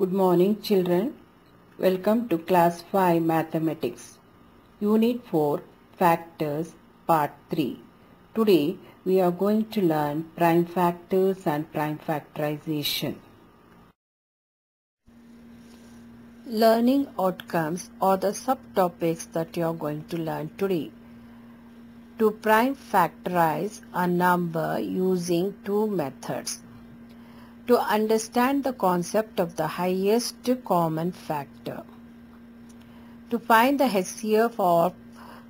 Good morning children. Welcome to class 5 mathematics. Unit 4 factors part 3. Today we are going to learn prime factors and prime factorization. Learning outcomes are the subtopics that you are going to learn today. To prime factorize a number using two methods to understand the concept of the highest common factor. To find the HCF of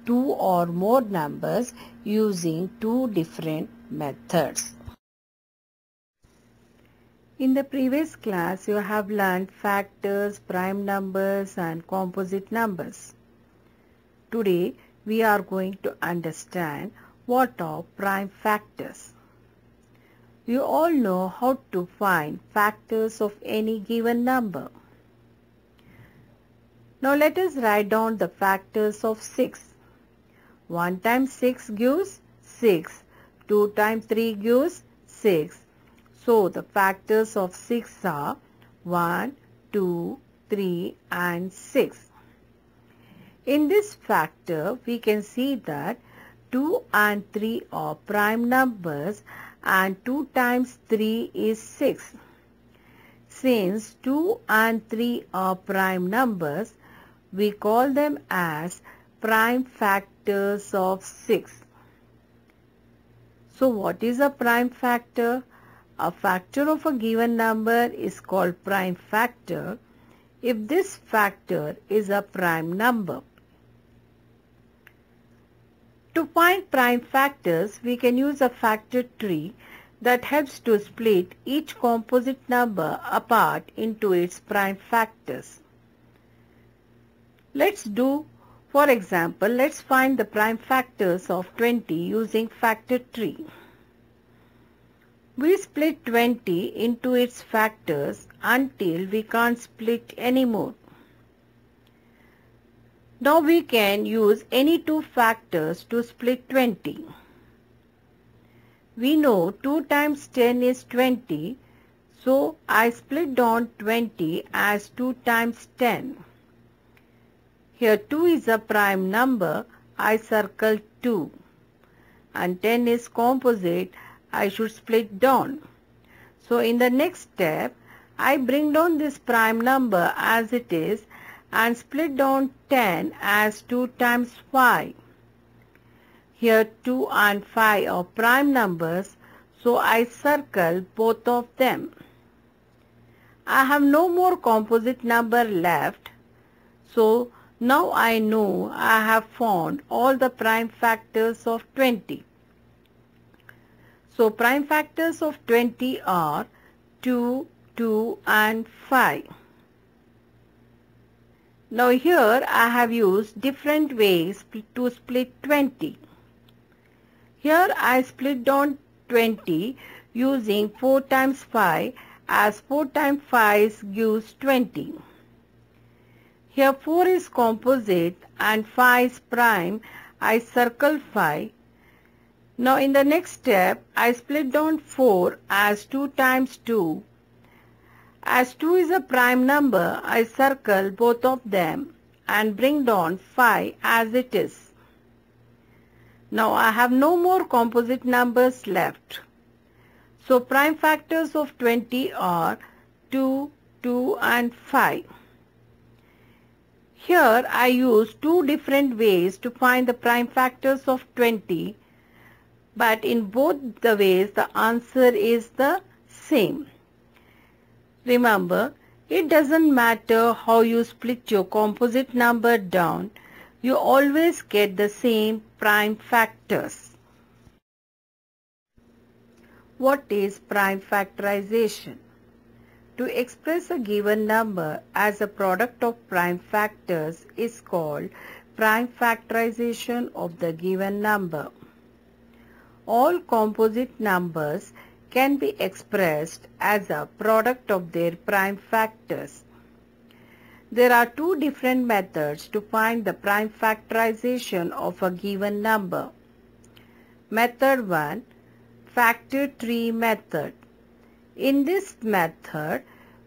two or more numbers using two different methods. In the previous class, you have learned factors, prime numbers and composite numbers. Today, we are going to understand what are prime factors. You all know how to find factors of any given number. Now let us write down the factors of 6. 1 times 6 gives 6. 2 times 3 gives 6. So the factors of 6 are 1, 2, 3 and 6. In this factor we can see that 2 and 3 are prime numbers and 2 times 3 is 6. Since 2 and 3 are prime numbers, we call them as prime factors of 6. So what is a prime factor? A factor of a given number is called prime factor if this factor is a prime number. To find prime factors, we can use a factor tree that helps to split each composite number apart into its prime factors. Let's do, for example, let's find the prime factors of 20 using factor tree. We split 20 into its factors until we can't split anymore. Now we can use any two factors to split 20. We know 2 times 10 is 20, so I split down 20 as 2 times 10. Here 2 is a prime number, I circle 2. And 10 is composite, I should split down. So in the next step, I bring down this prime number as it is and split down 10 as 2 times 5. Here 2 and 5 are prime numbers, so I circle both of them. I have no more composite number left, so now I know I have found all the prime factors of 20. So prime factors of 20 are 2, 2 and 5. Now here I have used different ways to split 20. Here I split down 20 using 4 times 5 as 4 times 5 gives 20. Here 4 is composite and 5 is prime. I circle 5. Now in the next step I split down 4 as 2 times 2 as 2 is a prime number, I circle both of them and bring down 5 as it is. Now I have no more composite numbers left. So prime factors of 20 are 2, 2 and 5. Here I use two different ways to find the prime factors of 20 but in both the ways the answer is the same. Remember, it doesn't matter how you split your composite number down, you always get the same prime factors. What is prime factorization? To express a given number as a product of prime factors is called prime factorization of the given number. All composite numbers can be expressed as a product of their prime factors. There are two different methods to find the prime factorization of a given number. Method 1 Factor tree method. In this method,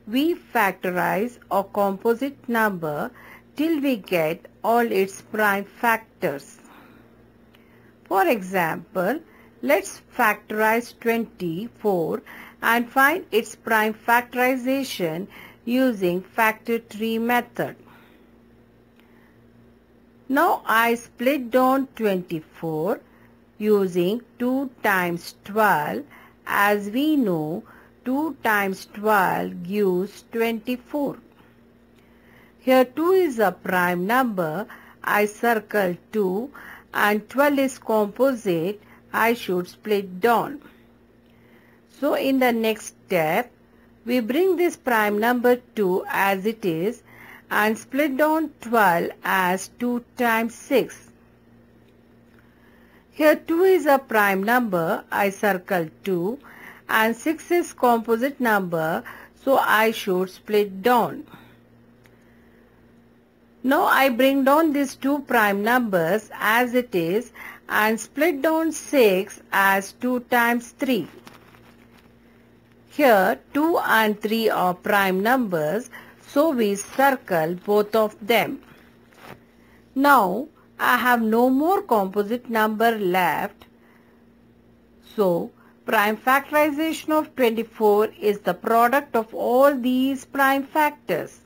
we factorize a composite number till we get all its prime factors. For example, let's factorize 24 and find its prime factorization using factor tree method. Now I split down 24 using 2 times 12 as we know 2 times 12 gives 24. Here 2 is a prime number. I circle 2 and 12 is composite. I should split down. So in the next step, we bring this prime number 2 as it is and split down 12 as 2 times 6. Here 2 is a prime number. I circle 2 and 6 is composite number so I should split down. Now I bring down these two prime numbers as it is and split down 6 as 2 times 3. Here 2 and 3 are prime numbers so we circle both of them. Now I have no more composite number left. So Prime factorization of 24 is the product of all these prime factors.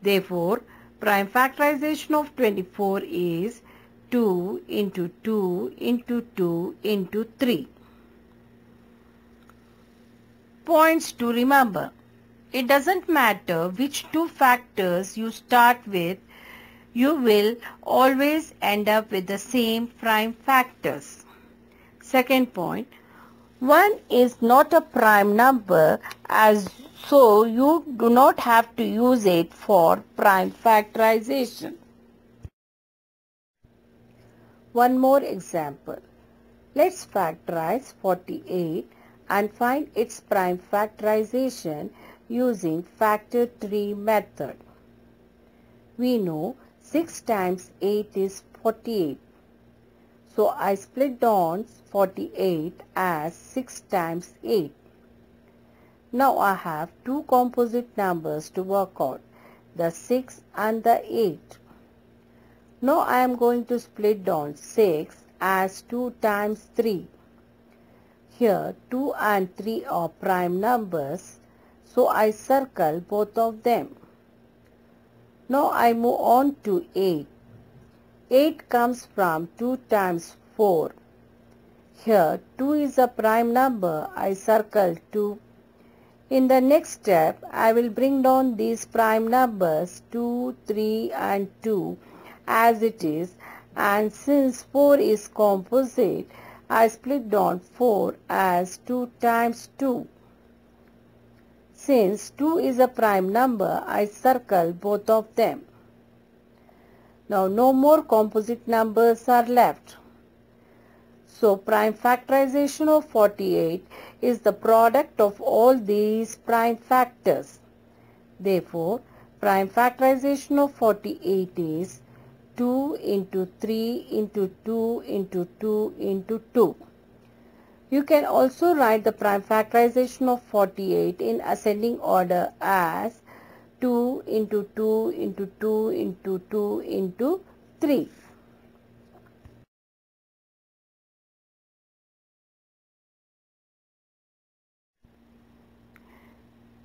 Therefore, prime factorization of 24 is 2 into 2 into 2 into 3. Points to remember. It doesn't matter which two factors you start with, you will always end up with the same prime factors. Second point, 1 is not a prime number as so you do not have to use it for prime factorization. One more example. Let's factorize 48 and find its prime factorization using factor tree method. We know 6 times 8 is 48. So I split down 48 as 6 times 8. Now I have two composite numbers to work out, the 6 and the 8. Now I am going to split down 6 as 2 times 3. Here 2 and 3 are prime numbers, so I circle both of them. Now I move on to 8. 8 comes from 2 times 4. Here 2 is a prime number. I circle 2. In the next step, I will bring down these prime numbers 2, 3 and 2 as it is and since 4 is composite, I split down 4 as 2 times 2. Since 2 is a prime number, I circle both of them. Now no more composite numbers are left. So prime factorization of 48 is the product of all these prime factors. Therefore, prime factorization of 48 is 2 into 3 into 2 into 2 into 2. You can also write the prime factorization of 48 in ascending order as 2 into 2 into 2 into 2 into 3.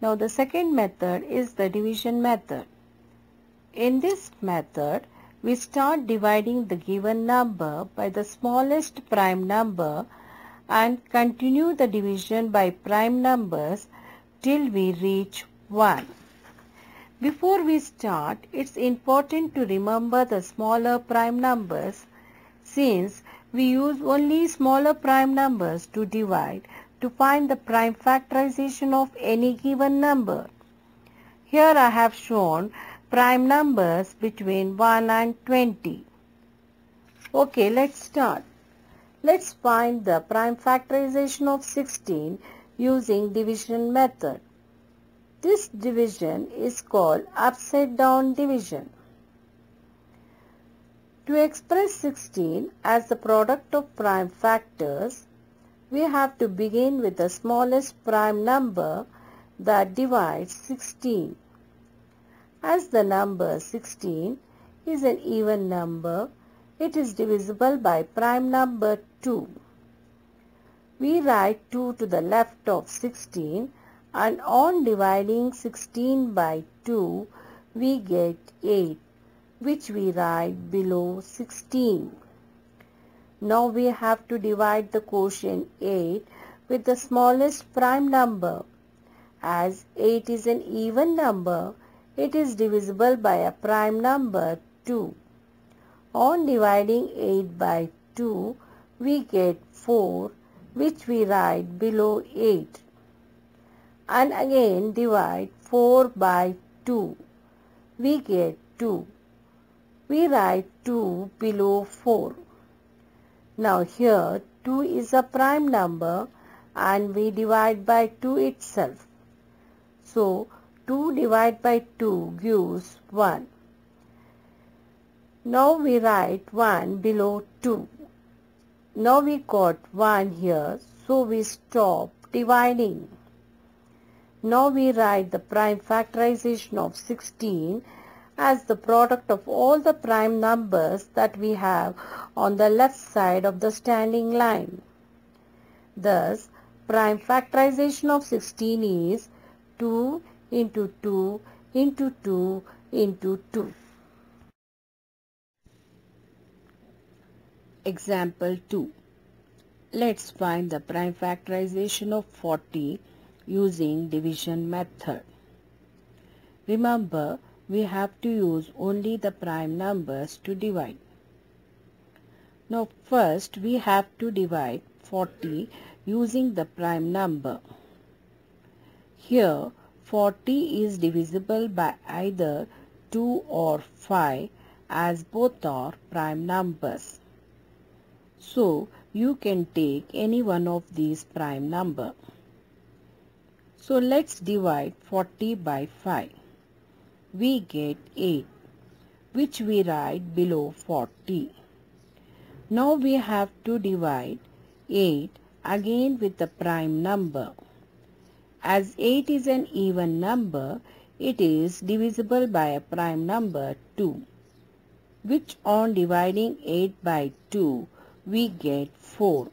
Now the second method is the division method. In this method, we start dividing the given number by the smallest prime number and continue the division by prime numbers till we reach 1. Before we start, it's important to remember the smaller prime numbers since we use only smaller prime numbers to divide to find the prime factorization of any given number. Here I have shown prime numbers between 1 and 20. Okay, let's start. Let's find the prime factorization of 16 using division method. This division is called upside down division. To express 16 as the product of prime factors, we have to begin with the smallest prime number that divides 16. As the number 16 is an even number, it is divisible by prime number 2. We write 2 to the left of 16 and on dividing 16 by 2 we get 8 which we write below 16. Now we have to divide the quotient 8 with the smallest prime number. As 8 is an even number, it is divisible by a prime number 2. On dividing 8 by 2, we get 4 which we write below 8 and again divide 4 by 2. We get 2. We write 2 below 4. Now here 2 is a prime number and we divide by 2 itself. So 2 divided by 2 gives 1. Now we write 1 below 2. Now we got 1 here so we stop dividing. Now we write the prime factorization of 16 as the product of all the prime numbers that we have on the left side of the standing line. Thus, prime factorization of 16 is 2 into 2 into 2 into 2. Example 2. Let's find the prime factorization of 40 using division method. Remember, we have to use only the prime numbers to divide. Now first we have to divide 40 using the prime number. Here 40 is divisible by either 2 or 5 as both are prime numbers. So you can take any one of these prime number. So let's divide 40 by 5. We get 8 which we write below 40. Now we have to divide 8 again with the prime number. As 8 is an even number, it is divisible by a prime number 2, which on dividing 8 by 2, we get 4,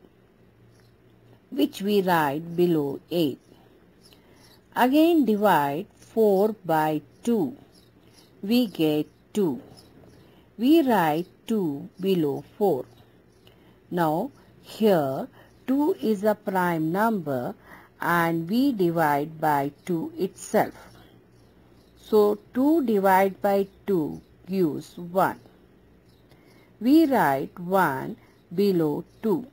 which we write below 8. Again divide 4 by 2. We get 2. We write 2 below 4. Now here 2 is a prime number and we divide by 2 itself. So 2 divided by 2 gives 1. We write 1 below 2.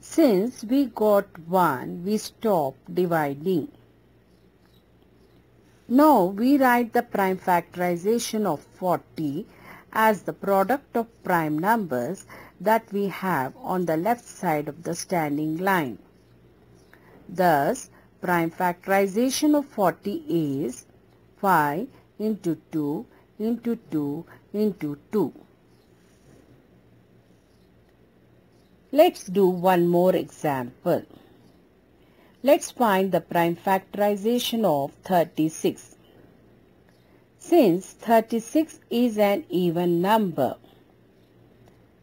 Since we got 1, we stop dividing. Now we write the prime factorization of 40 as the product of prime numbers that we have on the left side of the standing line. Thus, prime factorization of 40 is 5 into 2 into 2 into 2. Let's do one more example. Let's find the prime factorization of 36. Since 36 is an even number,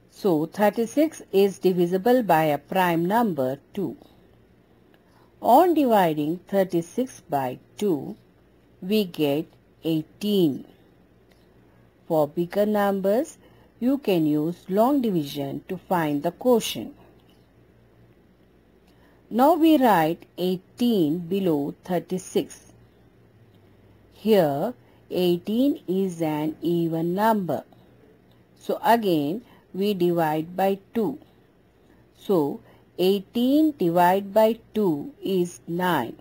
so 36 is divisible by a prime number 2. On dividing 36 by 2, we get 18. For bigger numbers, you can use long division to find the quotient. Now we write 18 below 36. Here 18 is an even number. So again we divide by 2. So 18 divided by 2 is 9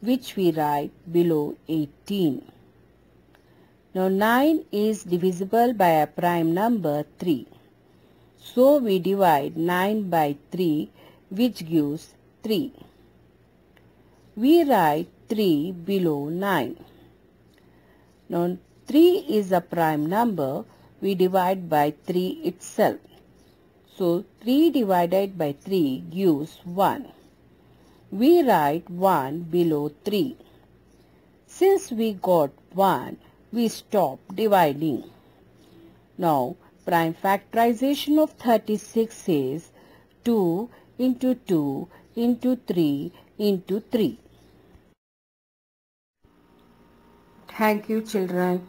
which we write below 18. Now 9 is divisible by a prime number 3. So we divide 9 by 3 which gives 3. We write 3 below 9. Now 3 is a prime number. We divide by 3 itself. So 3 divided by 3 gives 1. we write 1 below 3. Since we got 1, we stop dividing. Now, prime factorization of 36 is 2 into 2 into 3 into 3. Thank you children.